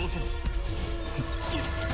挑戦。